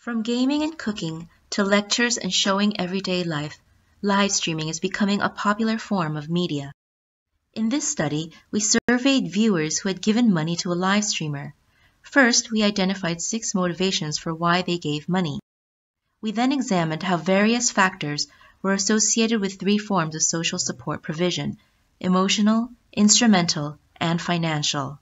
From gaming and cooking to lectures and showing everyday life, live streaming is becoming a popular form of media. In this study, we surveyed viewers who had given money to a live streamer. First, we identified six motivations for why they gave money. We then examined how various factors were associated with three forms of social support provision emotional, instrumental, and financial.